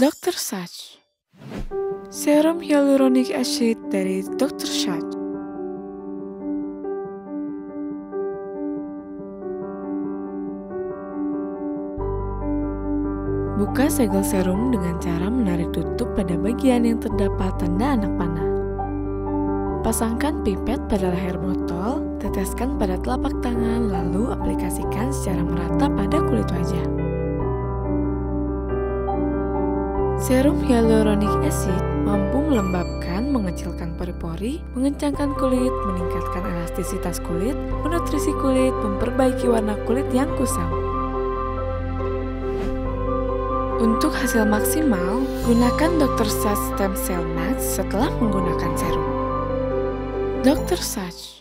Dr. Sach Serum Hyaluronic Acid dari Dr. Sach Buka segel serum dengan cara menarik tutup pada bagian yang terdapat tanda anak panah. Pasangkan pipet pada leher botol, teteskan pada telapak tangan, lalu aplikasikan secara merata Serum hyaluronic acid mampu melembabkan, mengecilkan pori-pori, mengencangkan kulit, meningkatkan elastisitas kulit, menutrisi kulit, memperbaiki warna kulit yang kusam. Untuk hasil maksimal, gunakan Dr. Sach Stem Cell Max setelah menggunakan serum. Dr. Sach